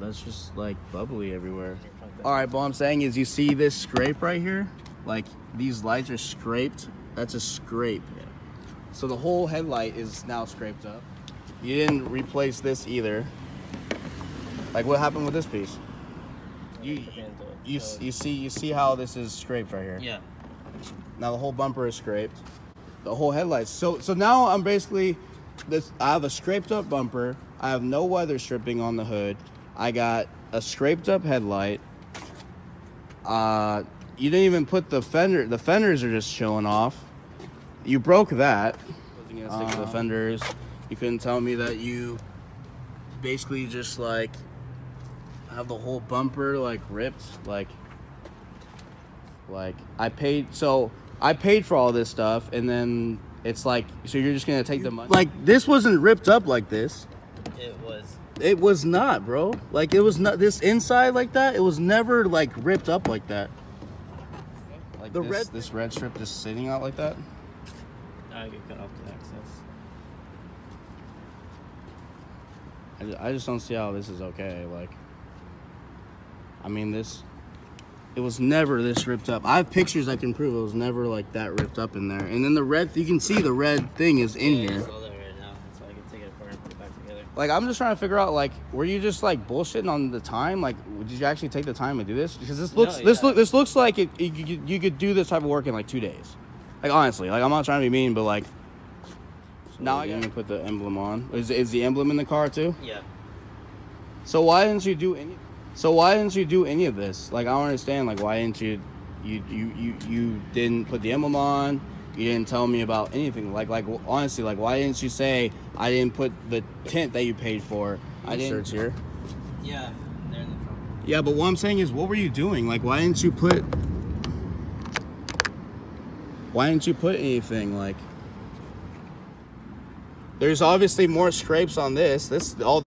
that's just like bubbly everywhere. All right, but what I'm saying is, you see this scrape right here? Like these lights are scraped. That's a scrape. So the whole headlight is now scraped up. You didn't replace this either. Like what happened with this piece? You you you see you see how this is scraped right here. Yeah. Now the whole bumper is scraped. The whole headlights. So so now I'm basically this I have a scraped up bumper. I have no weather stripping on the hood. I got a scraped up headlight. Uh you didn't even put the fender the fenders are just showing off. You broke that. Wasn't gonna stick to the fenders. You couldn't tell me that you basically just like have the whole bumper like ripped like like I paid so I paid for all this stuff and then it's like so you're just gonna take the money like this wasn't ripped up like this It was. It was not bro like it was not this inside like that it was never like ripped up like that like The this, red- this red strip just sitting out like that I get cut off the access. I I just don't see how this is okay. Like, I mean, this, it was never this ripped up. I have pictures I can prove it was never like that ripped up in there. And then the red, you can see the red thing is in yeah, here. It's all there right now, so I can take it apart and put it back together. Like, I'm just trying to figure out, like, were you just like bullshitting on the time? Like, did you actually take the time to do this? Because this No, looks, this look, this looks like it, you, you, you could do this type of work in like two days. Like, honestly, like I'm not trying to be mean, but like, now I gotta put the emblem on. Is, is the emblem in the car too? Yeah. So why didn't you do any? So why didn't you do any of this? Like I don't understand. Like why didn't you? You you you you didn't put the emblem on. You didn't tell me about anything. Like like honestly, like why didn't you say I didn't put the tent that you paid for? I didn't. Shirts here. Yeah. They're in the trunk. Yeah, but what I'm saying is, what were you doing? Like why didn't you put? Why didn't you put anything like? There's obviously more scrapes on this. This all